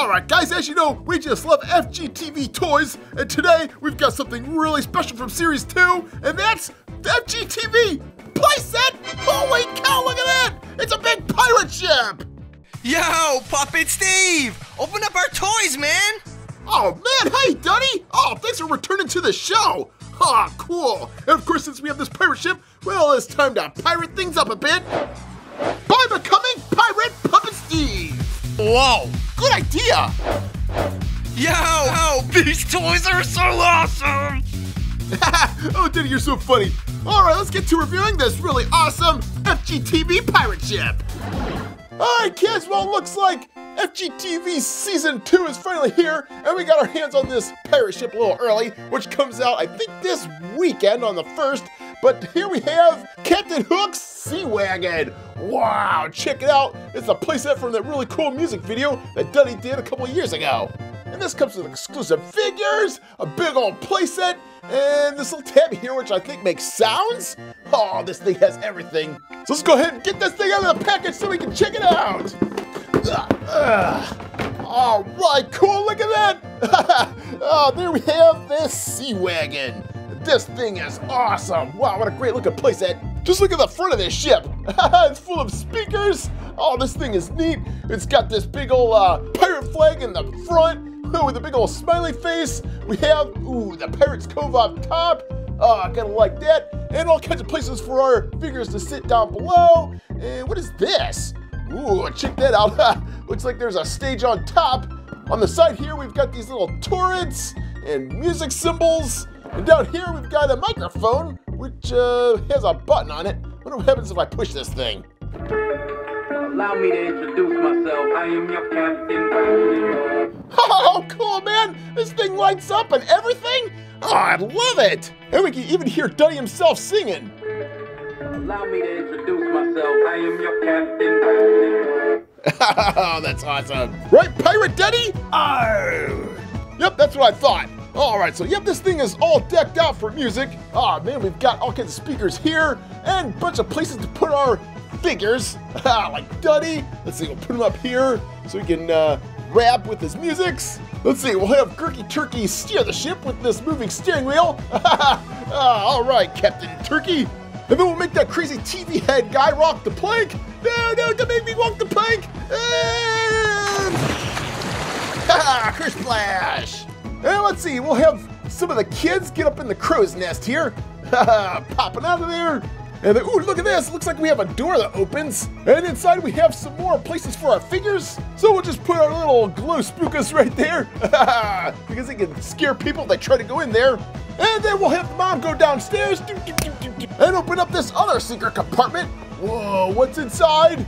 Alright guys, as you know, we just love FGTeeV toys, and today we've got something really special from Series 2, and that's the FGTeeV playset! Holy cow, look at that! It's a big pirate ship! Yo, Puppet Steve! Open up our toys, man! Oh man, hey Duddy! Oh, thanks for returning to the show! Ah, cool! And of course, since we have this pirate ship, well, it's time to pirate things up a bit by becoming Pirate Puppet Steve! Whoa! Good idea! Yo! Yo! These toys are so awesome! oh, Duddy, you're so funny. All right, let's get to reviewing this really awesome FGTeeV pirate ship. All right, kids, well, it looks like FGTeeV Season 2 is finally here, and we got our hands on this pirate ship a little early, which comes out, I think, this weekend on the 1st. But here we have Raptain Hook's Sea Wagon. Wow, check it out. It's a playset from that really cool music video that Duddy did a couple years ago. And this comes with exclusive figures, a big old playset, and this little tab here, which I think makes sounds. Oh, this thing has everything. So let's go ahead and get this thing out of the package so we can check it out. All right, cool, look at that. oh, there we have this Sea Wagon. This thing is awesome. Wow, what a great looking playset. Just look at the front of this ship. it's full of speakers. Oh, this thing is neat. It's got this big old uh, pirate flag in the front with a big old smiley face. We have, ooh, the Pirate's Cove up top. Oh, I gotta like that. And all kinds of places for our figures to sit down below. And what is this? Ooh, check that out. Looks like there's a stage on top. On the side here, we've got these little turrets and music symbols. And down here, we've got a microphone, which uh, has a button on it. I wonder what happens if I push this thing. Allow me to introduce myself. I am your captain. Oh, cool, man! This thing lights up and everything? Oh, I love it! And we can even hear Duddy himself singing. Allow me to introduce myself. I am your captain. oh, that's awesome. Right, Pirate Duddy? Oh. Yep, that's what I thought. All right, so yep, this thing is all decked out for music. Oh man, we've got all kinds of speakers here and a bunch of places to put our figures, like Duddy. Let's see, we'll put him up here so he can uh, rap with his musics. Let's see, we'll have Gurky Turkey steer the ship with this moving steering wheel. uh, all right, Captain Turkey. And then we'll make that crazy TV head guy rock the plank. No, no, don't make me walk the plank. And... Chris Splash. And let's see, we'll have some of the kids get up in the crow's nest here. Popping out of there. And then, ooh, look at this. Looks like we have a door that opens. And inside we have some more places for our figures. So we'll just put our little glow Spookers right there. because they can scare people that try to go in there. And then we'll have the mom go downstairs and open up this other secret compartment. Whoa, what's inside?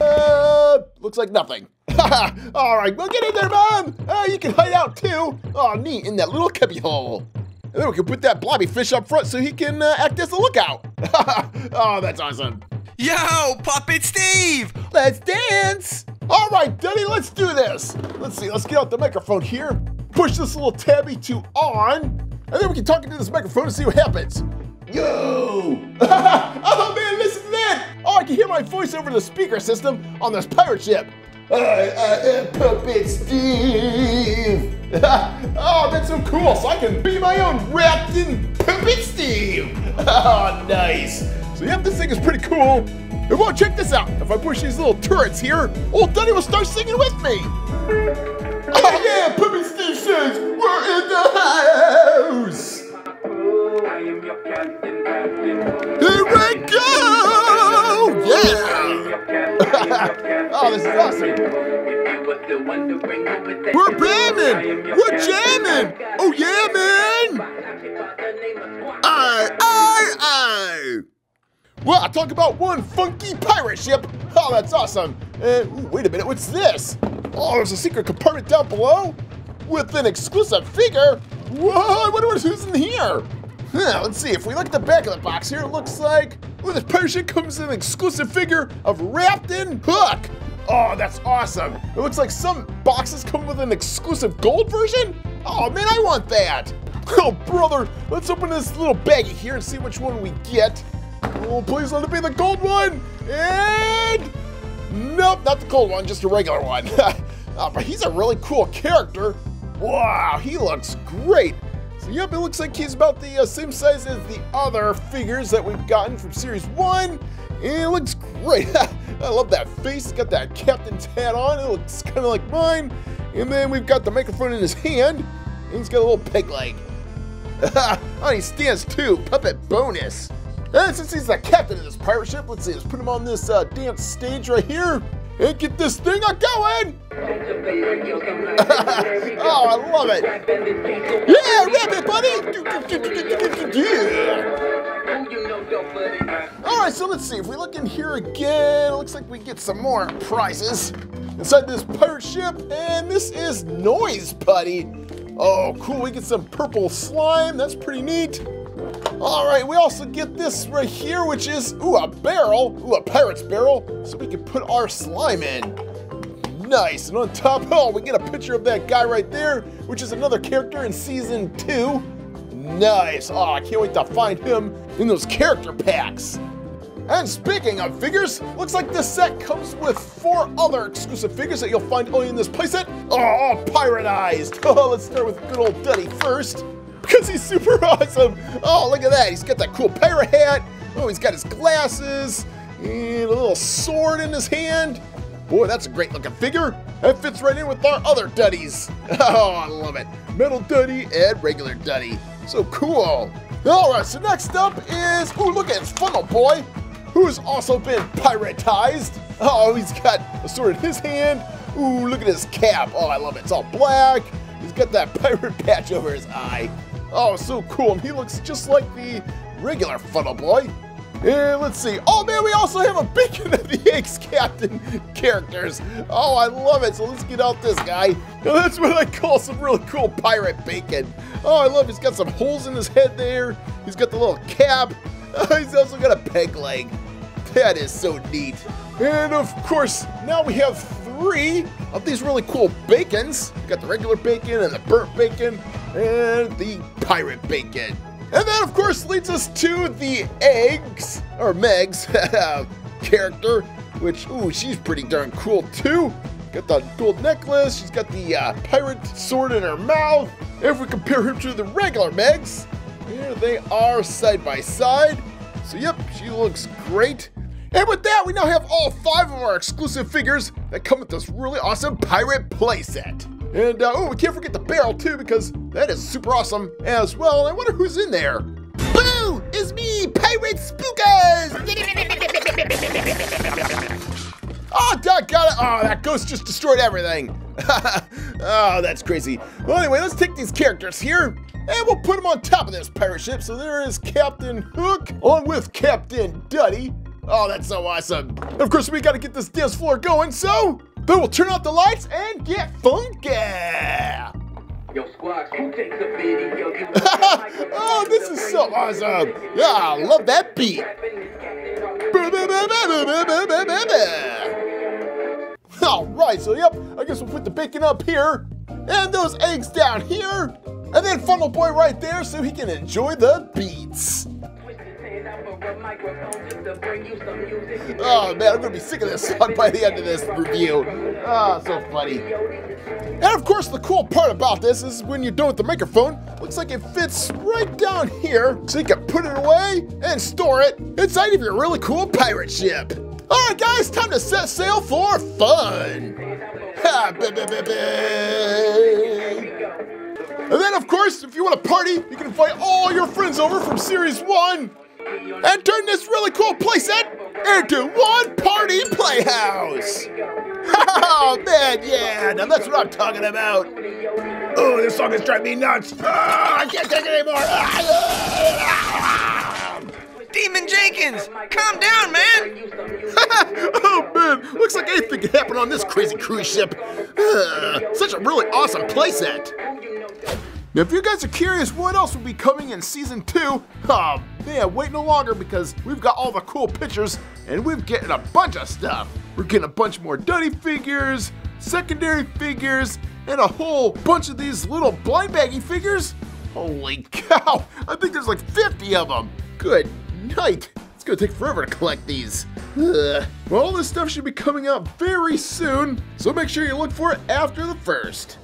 Uh, looks like nothing. All right, well, get in there, Mom. Uh, you can hide out too. Oh, neat, in that little cubby hole. And then we can put that blobby fish up front so he can uh, act as a lookout. oh, that's awesome. Yo, Puppet Steve! Let's dance. All right, Duddy, let's do this. Let's see, let's get out the microphone here. Push this little tabby to on, and then we can talk into this microphone and see what happens. Yo! oh man, listen to that! Oh, I can hear my voice over the speaker system on this pirate ship. I, I am Puppet Steve! oh, that's so cool, so I can be my own Raptain Puppet Steve! Oh, nice! So yep, this thing is pretty cool. And well, check this out. If I push these little turrets here, old Duddy will start singing with me. Oh yeah, Puppet Steve says, we're in the house! I am your captain, captain. Here we go! Oh, this is awesome. If you were still wondering who is that We're kid, I jamming! We're jamming! Oh yeah, man! Aye, aye, aye! Well, I talk about one funky pirate ship. Oh, that's awesome. And ooh, wait a minute, what's this? Oh, there's a secret compartment down below with an exclusive figure. Whoa, I wonder what's who's in here. Huh, let's see, if we look at the back of the box here, it looks like, ooh, this pirate ship comes in an exclusive figure of Raptain Hook. Oh, that's awesome. It looks like some boxes come with an exclusive gold version. Oh man, I want that. Oh, brother, let's open this little baggie here and see which one we get. Oh, please let it be the gold one. And nope, not the gold one, just a regular one. Uh, but he's a really cool character. Wow, he looks great. So yep, it looks like he's about the uh, same size as the other figures that we've gotten from Series 1. And it looks great. I love that face. He's got that captain's hat on. It looks kind of like mine. And then we've got the microphone in his hand. And he's got a little peg leg. oh, he stands too. Puppet bonus. And since he's the captain of this pirate ship, let's see, let's put him on this uh, dance stage right here and get this thing a going. oh, I love it. Yeah, rap it, buddy. Yeah. All right, so let's see. If we look in here again, it looks like we get some more prizes inside this pirate ship. And this is Noise Putty. Oh, cool. We get some purple slime. That's pretty neat. All right, we also get this right here, which is, ooh, a barrel. Ooh, a pirate's barrel. So we can put our slime in. Nice. And on top, oh, we get a picture of that guy right there, which is another character in season two. Nice. Oh, I can't wait to find him in those character packs. And speaking of figures, looks like this set comes with four other exclusive figures that you'll find only in this playset. Oh, piratized. Oh, let's start with good old Duddy first because he's super awesome. Oh, look at that. He's got that cool pirate hat. Oh, he's got his glasses and a little sword in his hand. Boy, that's a great looking figure. That fits right in with our other Duddies. Oh, I love it. Metal Duddy and regular Duddy. So cool. All right, so next up is, ooh, look at his funnel boy, who's also been piratized. Oh, he's got a sword in his hand. Ooh, look at his cap. Oh, I love it. It's all black. He's got that pirate patch over his eye. Oh, so cool. And he looks just like the regular funnel boy. And let's see. Oh man, we also have a Bacon of the Eggs Captain characters. Oh, I love it. So let's get out this guy. Now, that's what I call some really cool pirate bacon. Oh, I love. It. He's got some holes in his head there. He's got the little cap. He's also got a peg leg. That is so neat. And of course, now we have three of these really cool bacons. We got the regular bacon and the burnt bacon and the pirate bacon. And that, of course, leads us to the eggs, or Megs character, which, ooh, she's pretty darn cool too. Got the gold necklace, she's got the uh, pirate sword in her mouth. If we compare her to the regular Megs, here they are side by side. So, yep, she looks great. And with that, we now have all five of our exclusive figures that come with this really awesome pirate playset. And uh, oh, we can't forget the barrel too because that is super awesome as well. I wonder who's in there. Boo! It's me, Pirate Spookers! oh, ah, got it! Oh, ah, that ghost just destroyed everything. oh, that's crazy. Well, anyway, let's take these characters here and we'll put them on top of this pirate ship. So there is Captain Hook on with Captain Duddy. Oh, that's so awesome. Of course, we got to get this dance floor going, so then we'll turn out the lights and get funky. Yo, squad, who takes a video? oh, this is so awesome. Yeah, I love that beat. All right, so yep, I guess we'll put the bacon up here and those eggs down here and then Funnel Boy right there so he can enjoy the beats. Oh man, I'm gonna be sick of this song by the end of this review. Ah, oh, so funny. And of course, the cool part about this is when you're done with the microphone, looks like it fits right down here, so you can put it away and store it inside of your really cool pirate ship. All right, guys, time to set sail for fun. Ha, and then, of course, if you want to party, you can invite all your friends over from Series 1 and turn this really cool playset into one party playhouse. Oh, man, yeah, now that's what I'm talking about. Oh, this song is driving me nuts. Oh, I can't take it anymore. Ah, ah, Demon Jenkins, calm down, man. oh, man, looks like anything could happen on this crazy cruise ship. Uh, such a really awesome playset. Now, if you guys are curious what else will be coming in season two, oh man, wait no longer because we've got all the cool pictures and we're getting a bunch of stuff. We're getting a bunch more Duddy figures, secondary figures, and a whole bunch of these little blind baggy figures. Holy cow, I think there's like 50 of them. Good night. It's gonna take forever to collect these. Ugh. Well, all this stuff should be coming out very soon, so make sure you look for it after the first.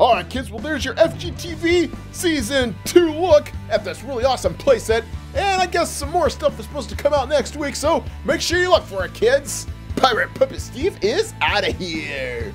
Alright kids, well there's your FGTeeV Season 2 look at this really awesome playset, and I guess some more stuff is supposed to come out next week, so make sure you look for it kids! Pirate Puppet Steve is out of here!